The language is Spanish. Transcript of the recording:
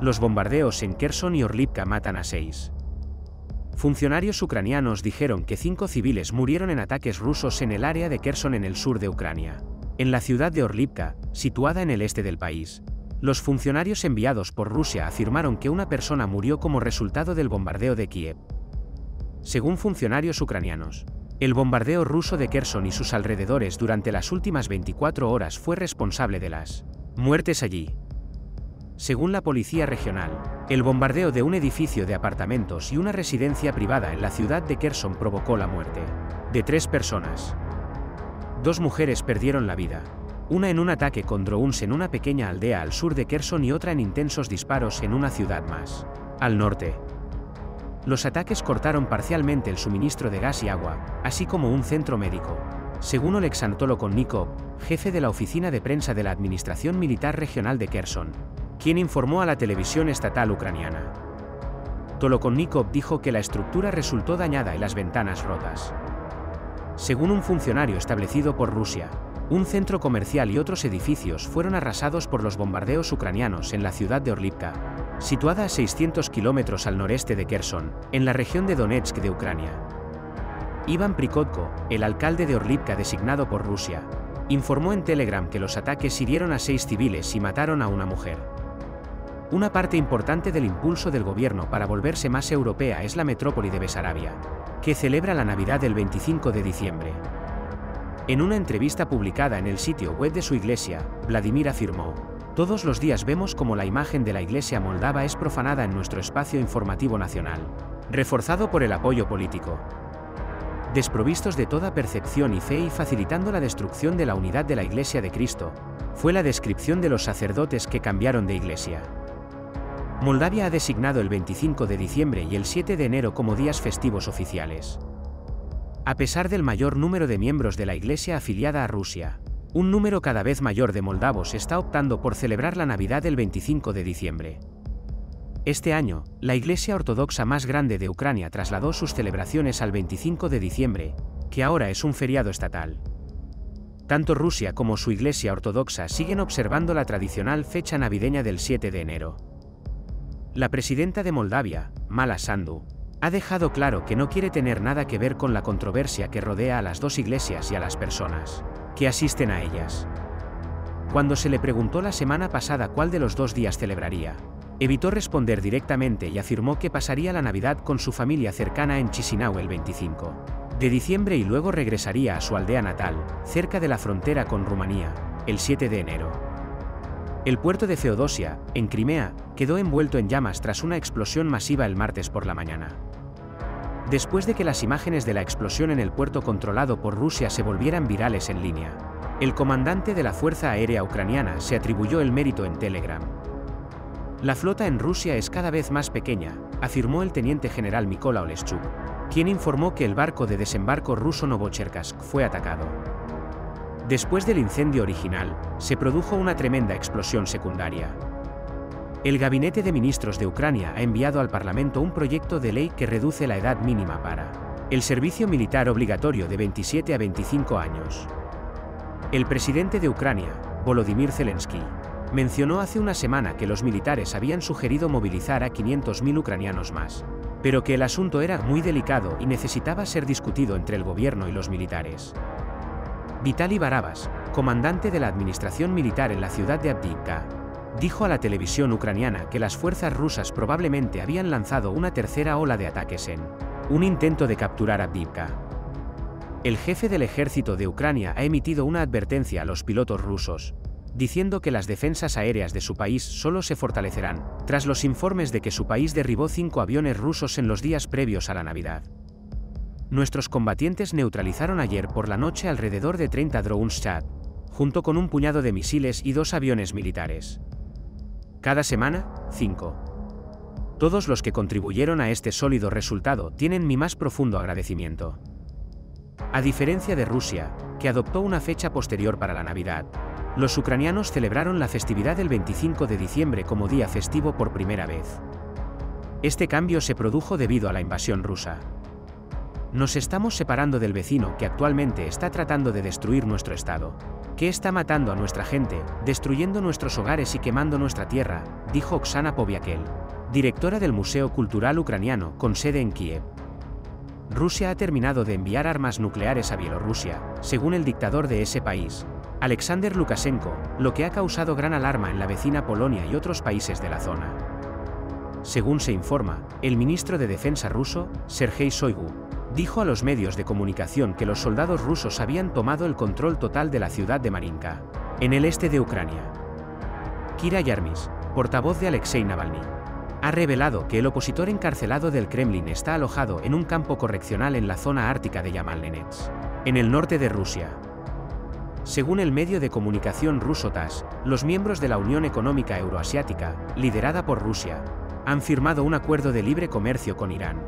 Los bombardeos en Kherson y Orlivka matan a seis. Funcionarios ucranianos dijeron que cinco civiles murieron en ataques rusos en el área de Kherson en el sur de Ucrania. En la ciudad de Orlivka, situada en el este del país, los funcionarios enviados por Rusia afirmaron que una persona murió como resultado del bombardeo de Kiev. Según funcionarios ucranianos, el bombardeo ruso de Kherson y sus alrededores durante las últimas 24 horas fue responsable de las muertes allí. Según la policía regional, el bombardeo de un edificio de apartamentos y una residencia privada en la ciudad de Kherson provocó la muerte de tres personas. Dos mujeres perdieron la vida, una en un ataque con drones en una pequeña aldea al sur de Kherson y otra en intensos disparos en una ciudad más, al norte. Los ataques cortaron parcialmente el suministro de gas y agua, así como un centro médico, según Oleksandr Tolokonnikov, jefe de la oficina de prensa de la Administración Militar Regional de Kherson, quien informó a la televisión estatal ucraniana. Tolokonnikov dijo que la estructura resultó dañada y las ventanas rotas. Según un funcionario establecido por Rusia, un centro comercial y otros edificios fueron arrasados por los bombardeos ucranianos en la ciudad de Orlivka, situada a 600 kilómetros al noreste de Kherson, en la región de Donetsk de Ucrania. Iván Prikotko, el alcalde de Orlivka designado por Rusia, informó en Telegram que los ataques hirieron a seis civiles y mataron a una mujer. Una parte importante del impulso del gobierno para volverse más europea es la metrópoli de Besarabia, que celebra la Navidad el 25 de diciembre. En una entrevista publicada en el sitio web de su iglesia, Vladimir afirmó, Todos los días vemos como la imagen de la iglesia moldava es profanada en nuestro espacio informativo nacional, reforzado por el apoyo político. Desprovistos de toda percepción y fe y facilitando la destrucción de la unidad de la iglesia de Cristo, fue la descripción de los sacerdotes que cambiaron de iglesia. Moldavia ha designado el 25 de diciembre y el 7 de enero como días festivos oficiales. A pesar del mayor número de miembros de la Iglesia afiliada a Rusia, un número cada vez mayor de moldavos está optando por celebrar la Navidad el 25 de diciembre. Este año, la Iglesia Ortodoxa más grande de Ucrania trasladó sus celebraciones al 25 de diciembre, que ahora es un feriado estatal. Tanto Rusia como su Iglesia Ortodoxa siguen observando la tradicional fecha navideña del 7 de enero. La presidenta de Moldavia, Mala Sandu, ha dejado claro que no quiere tener nada que ver con la controversia que rodea a las dos iglesias y a las personas que asisten a ellas. Cuando se le preguntó la semana pasada cuál de los dos días celebraría, evitó responder directamente y afirmó que pasaría la Navidad con su familia cercana en Chisinau el 25 de diciembre y luego regresaría a su aldea natal, cerca de la frontera con Rumanía, el 7 de enero. El puerto de Feodosia, en Crimea, quedó envuelto en llamas tras una explosión masiva el martes por la mañana. Después de que las imágenes de la explosión en el puerto controlado por Rusia se volvieran virales en línea, el comandante de la Fuerza Aérea Ucraniana se atribuyó el mérito en Telegram. La flota en Rusia es cada vez más pequeña, afirmó el teniente general Mikola Oleschuk, quien informó que el barco de desembarco ruso Novocherkassk fue atacado. Después del incendio original, se produjo una tremenda explosión secundaria. El Gabinete de Ministros de Ucrania ha enviado al Parlamento un proyecto de ley que reduce la edad mínima para el servicio militar obligatorio de 27 a 25 años. El presidente de Ucrania, Volodymyr Zelensky, mencionó hace una semana que los militares habían sugerido movilizar a 500.000 ucranianos más, pero que el asunto era muy delicado y necesitaba ser discutido entre el gobierno y los militares. Vitaly Barabas, comandante de la administración militar en la ciudad de Abdivka, dijo a la televisión ucraniana que las fuerzas rusas probablemente habían lanzado una tercera ola de ataques en un intento de capturar Abdivka. El jefe del ejército de Ucrania ha emitido una advertencia a los pilotos rusos, diciendo que las defensas aéreas de su país solo se fortalecerán, tras los informes de que su país derribó cinco aviones rusos en los días previos a la Navidad. Nuestros combatientes neutralizaron ayer por la noche alrededor de 30 drones Chad, junto con un puñado de misiles y dos aviones militares. Cada semana, 5. Todos los que contribuyeron a este sólido resultado tienen mi más profundo agradecimiento. A diferencia de Rusia, que adoptó una fecha posterior para la Navidad, los ucranianos celebraron la festividad del 25 de diciembre como día festivo por primera vez. Este cambio se produjo debido a la invasión rusa. Nos estamos separando del vecino que actualmente está tratando de destruir nuestro Estado, ¿Qué está matando a nuestra gente, destruyendo nuestros hogares y quemando nuestra tierra? dijo Oksana Poviakel, directora del Museo Cultural Ucraniano con sede en Kiev. Rusia ha terminado de enviar armas nucleares a Bielorrusia, según el dictador de ese país, Alexander Lukashenko, lo que ha causado gran alarma en la vecina Polonia y otros países de la zona. Según se informa, el ministro de Defensa ruso, Sergei Shoigu, dijo a los medios de comunicación que los soldados rusos habían tomado el control total de la ciudad de Marinka, en el este de Ucrania. Kira Yarmis, portavoz de Alexei Navalny, ha revelado que el opositor encarcelado del Kremlin está alojado en un campo correccional en la zona ártica de Yamal-Nenets, en el norte de Rusia. Según el medio de comunicación ruso TASS, los miembros de la Unión Económica Euroasiática, liderada por Rusia, han firmado un acuerdo de libre comercio con Irán,